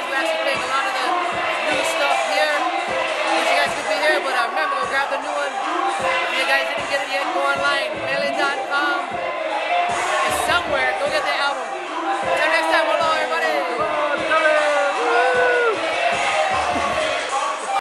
because we have to play a lot of